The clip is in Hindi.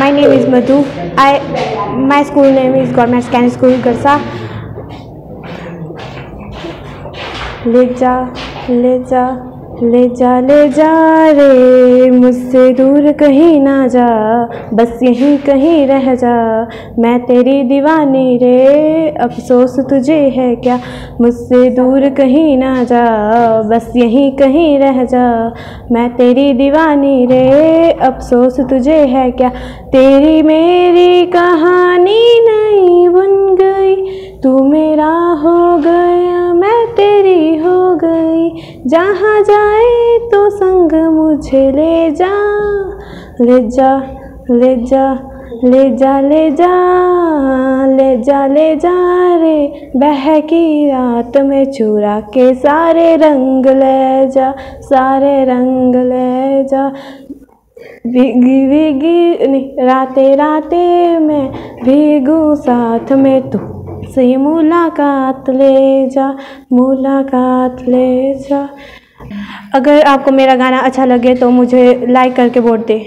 My name is Madhu I my school name is government scan school गरसा ले जा ले जा ले जा ले जा रे मुझसे दूर कहीं ना जा, बस यहीं कहीं रह जा। मैं तेरी दीवानी रे, अफसोस तुझे है क्या? मुझसे दूर कहीं ना जा, बस यहीं कहीं रह जा। मैं तेरी दीवानी रे, अफसोस तुझे है क्या? तेरी मेरी कहानी नहीं बन गई। तू मेरा हो गया, मैं तेरी हो गई। जहाँ जाए मुझे ले जा ले जा ले जा ले जा ले जा ले जा ले जा रे। बहकी रात में चुरा के सारे रंग ले जा, सारे रंग ले जा। भीगी भीगी, नहीं, राते राते में भीगू साथ में तू। से मुलाकात ले जा, मुलाकात ले जा। अगर आपको मेरा गाना अच्छा लगे तो मुझे लाइक करके वोट दे।